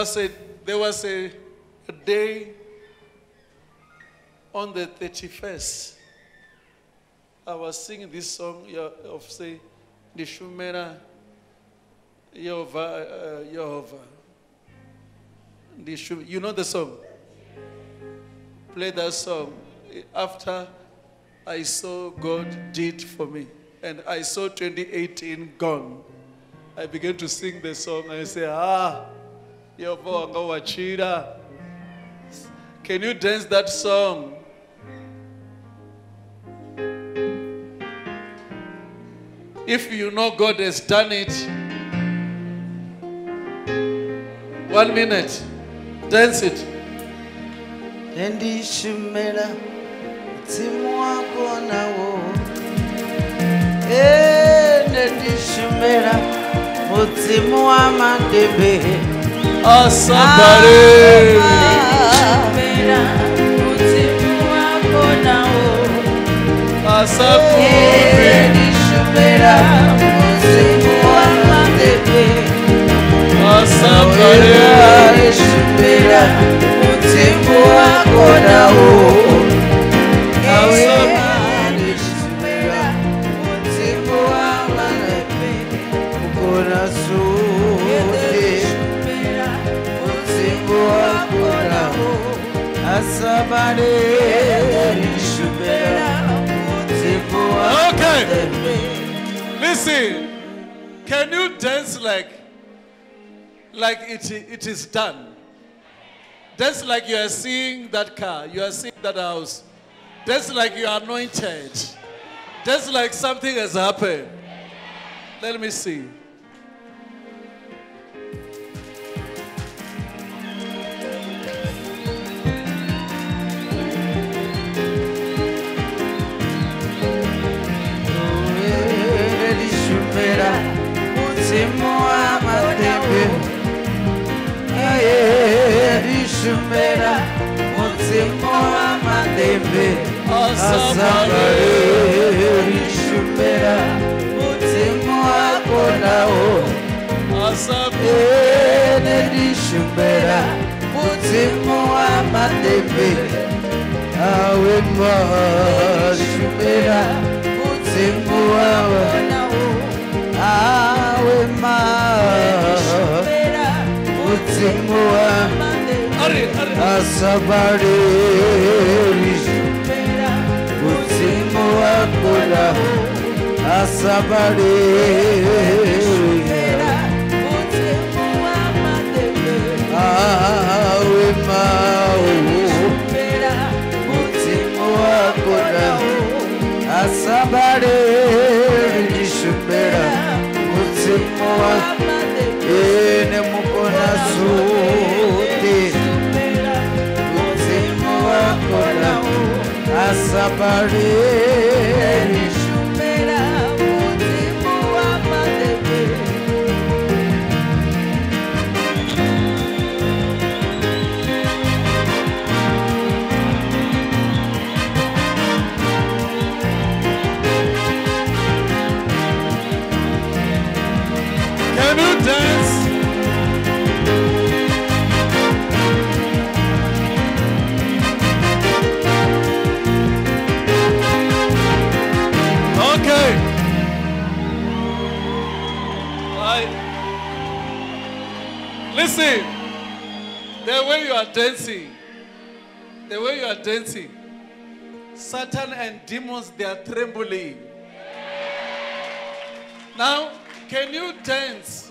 was a there was a, a day on the 31st. I was singing this song of say Nishumera Yehovah uh, Yehovah. You know the song? Play that song after I saw God did for me. And I saw 2018 gone. I began to sing the song and I say, Ah, Yehovah Ngawachira. Can you dance that song? If you know God has done it, one minute, dance it. ndishumela mzimu wako nawo Eh, ndishumela mudzimu wa madebe Ah, somebody. Mera, muzimu wako nawo. Ah, somebody. Eh, ndishumela mudzimu wa madebe Ah, somebody. ndishumela mudzimu wako Okay. Listen, can you dance like like it, it is done? Dance like you are seeing that car, you are seeing that house. Dance like you are anointed. Dance like something has happened. Let me see. Ndishumela mudzimu wa madebe asabale ndishumela mudzimu wako nawo Awesome. ndishumela mudzimu wa madebe awe mashumela mudzimu wawa asabarish Kutsimo akula o Awe mau Kutsimo akula o Kutsimo akula asabale are dancing, the way you are dancing, Satan and demons, they are trembling. Now, can you dance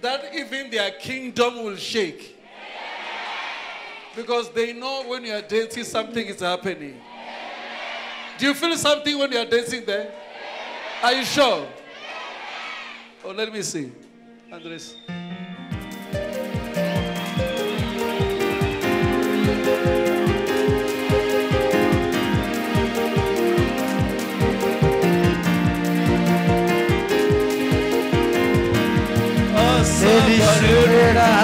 that even their kingdom will shake? Because they know when you are dancing, something is happening. Do you feel something when you are dancing there? Are you sure? Oh, let me see. Andres. Somebody.